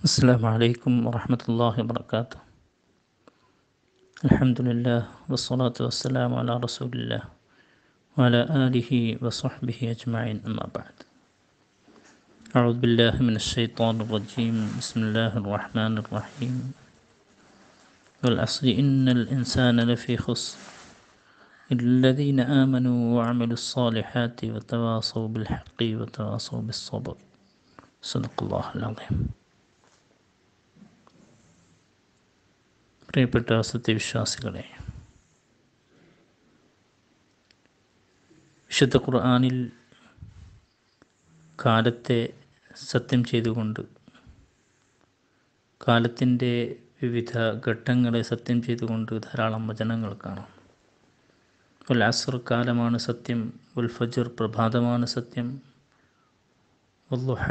السلام عليكم ورحمة الله وبركاته. الحمد لله والصلاة والسلام على رسول الله وعلى آله وصحبه أجمعين. أما بعد أعوذ بالله من الشيطان الرجيم. بسم الله الرحمن الرحيم. والعصر إن الإنسان لفي خسر. الذين آمنوا وعملوا الصالحات وتواصوا بالحق وتواصوا بالصبر. صدق الله العظيم. പ്രിയപ്പെട്ട സത്യവിശ്വാസികളെ വിശുദ്ധ ഖുർആാനിൽ കാലത്തെ സത്യം ചെയ്തുകൊണ്ട് കാലത്തിന്റെ വിവിധ ഘട്ടങ്ങളെ സത്യം ചെയ്തുകൊണ്ട് ധാരാളം വചനങ്ങൾ കാണാം. ഉൽ അസർ കാലമാണ് സത്യം ഉൽ ഫജർ പ്രഭാതമാണ് സത്യം ഉൽഹ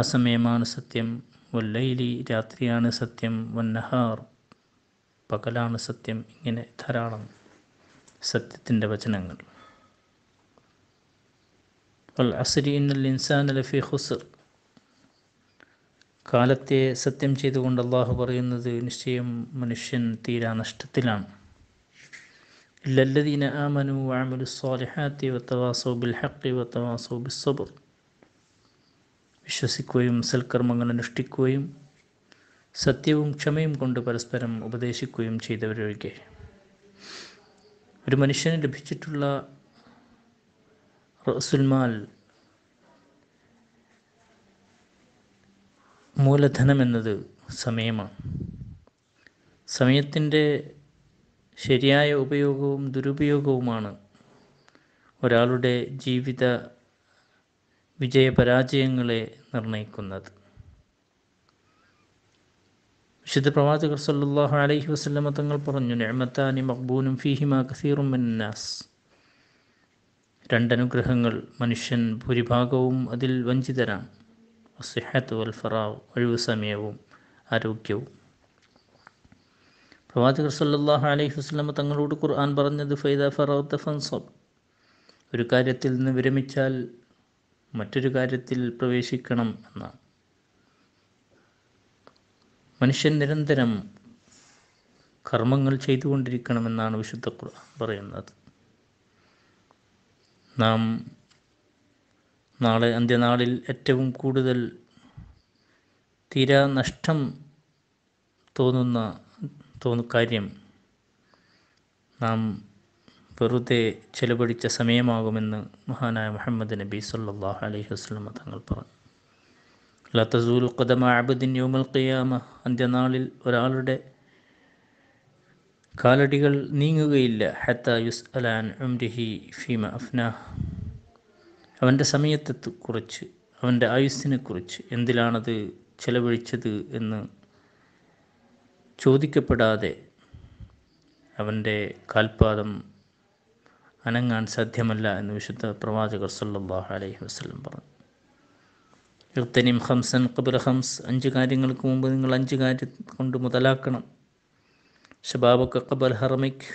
സമയമാണ് സത്യം വല്ലൈലി രാത്രിയാണ് സത്യം വന്നഹാർ പകലാണ് സത്യം ഇങ്ങനെ ധാരാളം സത്യത്തിന്റെ വചനങ്ങൾ. വൽ ഇന്നൽ ഇൻസാൻ ലഫി ഹുസർ കാലത്തെ സത്യം ചെയ്തുകൊണ്ട് അള്ളാഹു പറയുന്നത് നിശ്ചയം മനുഷ്യൻ തീരാ നഷ്ടത്തിലാണ്. ഇല്ലല്ലദീന ആമനു വഅമലു സ്വാലിഹാത്തി വത്തവാസോ ബിൽ ഹക്കി വത്തവാസോ ബിസ്സബ്ർ. വിശ്വസിക്കുകയും സൽക്കർമ്മങ്ങൾ അനുഷ്ഠിക്കുകയും സത്യവും ക്ഷമയും കൊണ്ട് പരസ്പരം ഉപദേശിക്കുകയും ചെയ്തവരൊഴികെ. ഒരു മനുഷ്യന് ലഭിച്ചിട്ടുള്ള റസുൽമാൽ മൂലധനം എന്നത് സമയമാണ്. സമയത്തിന്റെ ശരിയായ ഉപയോഗവും ദുരുപയോഗവുമാണ് ഒരാളുടെ ജീവിത വിജയപരാജയങ്ങളെ നിർണയിക്കുന്നത്. വിശുദ്ധ പ്രവാചകർ സല്ലാഹു അലൈഹി വസ്ലമ തങ്ങൾ പറഞ്ഞു നെഹ്മത്താനി മക്ബൂനും ഫീഹിമ കസീറും നാസ്. രണ്ടനുഗ്രഹങ്ങൾ മനുഷ്യൻ ഭൂരിഭാഗവും അതിൽ വഞ്ചിതരാണ്. സിഹത്ത് വൽ ഫറാവ് ഒഴിവ് സമയവും ആരോഗ്യവും. പ്രവാചകർ സല്ലാഹു അലൈഹി വസ്ലമ തങ്ങളോട് ഖുർആൻ പറഞ്ഞത് ഫൈദ ഫറൗത്ത ഫൻസബ് ഒരു കാര്യത്തിൽ നിന്ന് വിരമിച്ചാൽ മറ്റൊരു കാര്യത്തിൽ പ്രവേശിക്കണം എന്നാണ്. മനുഷ്യൻ നിരന്തരം കർമ്മങ്ങൾ ചെയ്തുകൊണ്ടിരിക്കണമെന്നാണ് വിശുദ്ധ ഖുർആൻ പറയുന്നത്. നാം നാളെ അന്ത്യനാളിൽ ഏറ്റവും കൂടുതൽ തീരാ നഷ്ടം തോന്നുന്ന തോന്നു കാര്യം നാം വെറുതെ ചെലവഴിച്ച സമയമാകുമെന്ന് മഹാനായ മുഹമ്മദ് നബി സല്ലാഹു അലൈഹി വസ്ലമ തങ്ങൾ പറഞ്ഞു. ലത്തസൂൽ ഖദമ അബുദ്ദിൻ യോമൽ ഖിയാമ. അന്ത്യനാളിൽ ഒരാളുടെ കാലടികൾ നീങ്ങുകയില്ല. ഹത്ത യുസ് അലാൻ ഉംരിഹി ഫീമ അഫ്ന. അവന്റെ സമയത്തെ കുറിച്ച് അവന്റെ ആയുസ്സിനെ കുറിച്ച്. എന്തിലാണത് ചെലവഴിച്ചത് എന്ന് ചോദിക്കപ്പെടാതെ അവന്റെ കാൽപാദം അനങ്ങാൻ സാധ്യമല്ല എന്ന് വിശുദ്ധ പ്രവാചകർ സല്ലാഹു അലൈഹി വസ്ലം പറഞ്ഞു. ഇർത്തനിം ഹംസൻ കബുൽ ഹംസ് അഞ്ച് കാര്യങ്ങൾക്ക് മുമ്പ് നിങ്ങൾ അഞ്ച് കാര്യം കൊണ്ട് മുതലാക്കണം. ഷബാബൊക്കെ കബൽ ഹറമിക്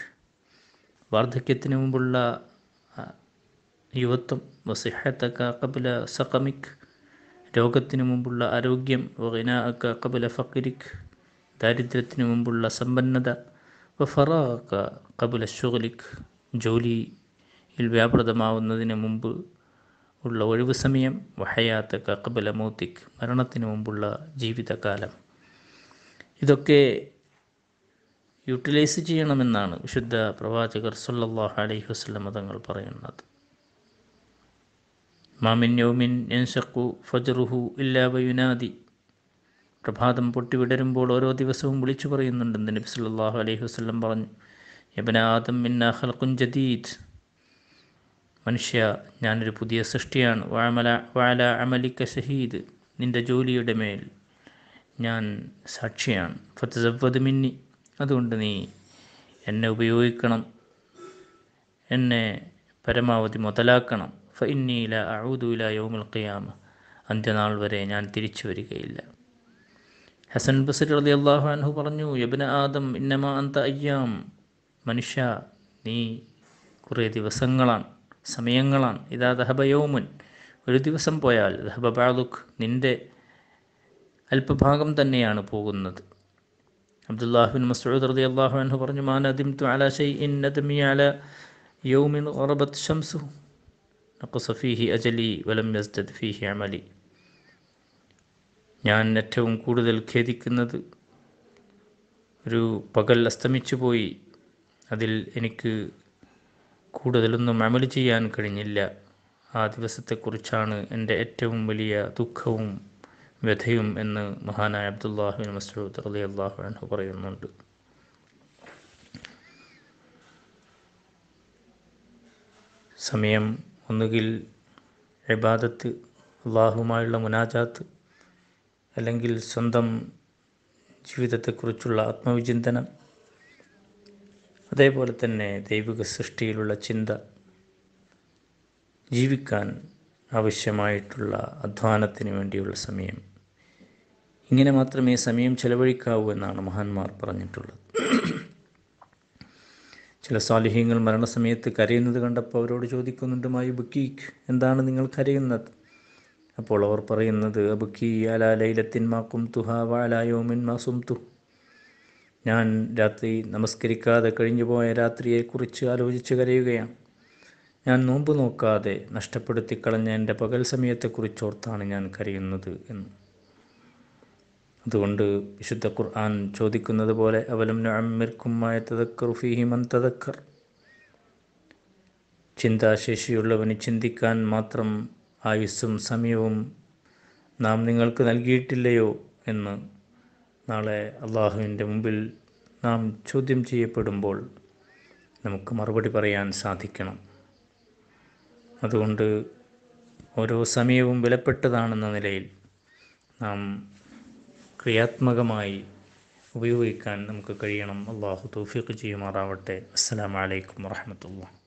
വാർദ്ധക്യത്തിന് മുമ്പുള്ള യുവത്വം വസിഹത്തക്ക കബുല സഖമിക് രോഗത്തിന് മുമ്പുള്ള ആരോഗ്യം വഹിന അക്ക കബുല ഫക്കിരിക് ദാരിദ്ര്യത്തിന് മുമ്പുള്ള സമ്പന്നത വഫറാക്ക കബുല ഷുഗലിക് ജോലിയിൽ വ്യാപൃതമാവുന്നതിന് മുമ്പ് ഉള്ള ഒഴിവ് സമയം വഹയാത്ത കബല മൂത്തിക് മരണത്തിന് മുമ്പുള്ള ജീവിതകാലം. ഇതൊക്കെ യൂട്ടിലൈസ് ചെയ്യണമെന്നാണ് വിശുദ്ധ പ്രവാചകർ സല്ലാഹു അലൈഹി വസ്ലം തങ്ങൾ പറയുന്നത്. മാമിൻ യോമിൻ എൻഷക്കു ഫജറുഹു ഇല്ലാവയുനാദി പ്രഭാതം പൊട്ടിവിടരുമ്പോൾ ഓരോ ദിവസവും വിളിച്ചു പറയുന്നുണ്ടെന്ന് നബി സല്ലാഹു അലൈഹി വസ്ലം പറഞ്ഞു. യബന ആദം മിന്ന ഖൽഖുൻ ജദീദ്. മനുഷ്യ ഞാനൊരു പുതിയ സൃഷ്ടിയാണ്. വാമല വാല അമലിക്ക ഷഹീദ് നിന്റെ ജോലിയുടെ മേൽ ഞാൻ സാക്ഷിയാണ്. ഫത്തസവ്വത് മിന്നി അതുകൊണ്ട് നീ എന്നെ ഉപയോഗിക്കണം. എന്നെ പരമാവധി മുതലാക്കണം. ഫ ഇന്നീല അഊദുല യൗമുൽ ഖിയാമ. അന്ത്യനാൾ വരെ ഞാൻ തിരിച്ചു വരികയില്ല. ഹസൻ ബസർ അലി അള്ളാഹു അൻഹു പറഞ്ഞു യബന ആദം ഇന്നമാ അന്ത അയ്യാം. മനുഷ്യ നീ കുറേ ദിവസങ്ങളാണ് സമയങ്ങളാണ് ഇതാ ദഹബയോമുൻ ഒരു ദിവസം പോയാൽ ദഹബബാദുഖ് നിന്റെ അല്പഭാഗം തന്നെയാണ് പോകുന്നത്. അബ്ദുല്ലാഹുബിൻ മസ്ഊദ് റതി അള്ളാഹു അൻഹു പറഞ്ഞു അദിം തു അല ഷൈഇൻ നദമി അല യൗമിൻ ഖറബത് ഷംസു നഖസ ഫീഹി അജലി വലം യസ്ദദ് ഫീഹി അമലി. ഞാൻ ഏറ്റവും കൂടുതൽ ഖേദിക്കുന്നത് ഒരു പകൽ അസ്തമിച്ചു പോയി അതിൽ എനിക്ക് കൂടുതലൊന്നും അമൽ ചെയ്യാൻ കഴിഞ്ഞില്ല. ആ ദിവസത്തെക്കുറിച്ചാണ് എന്റെ ഏറ്റവും വലിയ ദുഃഖവും വ്യഥയും എന്ന് മഹാനായ അബ്ദുല്ലാഹിബിൻ മസ്ഊദ് അലി അള്ളാഹു അൻഹു പറയുന്നുണ്ട്. സമയം ഒന്നുകിൽ ഇബാദത്ത് അള്ളാഹുമായുള്ള മുനാജാത്ത് അല്ലെങ്കിൽ സ്വന്തം ജീവിതത്തെക്കുറിച്ചുള്ള ആത്മവിചിന്തനം അതേപോലെ തന്നെ ദൈവിക സൃഷ്ടിയിലുള്ള ചിന്ത ജീവിക്കാൻ ആവശ്യമായിട്ടുള്ള അധ്വാനത്തിന് വേണ്ടിയുള്ള സമയം. ഇങ്ങനെ മാത്രമേ സമയം ചെലവഴിക്കാവൂ എന്നാണ് മഹാന്മാർ പറഞ്ഞിട്ടുള്ളത്. ചില സ്വാലിഹ്യങ്ങൾ മരണസമയത്ത് കരയുന്നത് കണ്ടപ്പോൾ അവരോട് ചോദിക്കുന്നുണ്ട് മായി ബുക്കീക്ക് എന്താണ് നിങ്ങൾ കരയുന്നത്? അപ്പോൾ അവർ പറയുന്നത് അബുക്കി അലാ ലൈലത്തിൻ മാക്കും തുഹ വാലായോമിൻ മാസും തു ഞാൻ രാത്രി നമസ്കരിക്കാതെ കഴിഞ്ഞു പോയ രാത്രിയെക്കുറിച്ച് ആലോചിച്ച് കരയുകയാണ്. ഞാൻ നോമ്പ് നോക്കാതെ നഷ്ടപ്പെടുത്തി കളഞ്ഞ എന്റെ പകൽ സമയത്തെക്കുറിച്ചോർത്താണ് ഞാൻ കരയുന്നത് എന്ന്. അതുകൊണ്ട് വിശുദ്ധ ഖുർആൻ ചോദിക്കുന്നത് പോലെ അവലം അമ്മിർക്കുമായ തദക്കർ ഫീഹി മൻ തദക്കർ. ചിന്താശേഷിയുള്ളവന് ചിന്തിക്കാൻ മാത്രം ആയുസ്സും സമയവും നാം നിങ്ങൾക്ക് നൽകിയിട്ടില്ലയോ എന്ന് നാളെ അള്ളാഹുവിന്റെ മുമ്പിൽ നാം ചോദ്യം ചെയ്യപ്പെടുമ്പോൾ നമുക്ക് മറുപടി പറയാൻ സാധിക്കണം. അതുകൊണ്ട് ഓരോ സമയവും വിലപ്പെട്ടതാണെന്ന നിലയിൽ നാം ക്രിയാത്മകമായി ഉപയോഗിക്കാൻ നമുക്ക് കഴിയണം. അള്ളാഹു തൗഫീഖ് ചെയ്യുമാറാവട്ടെ. അസ്സാം വലൈക്കും വറഹമത്തുള്ള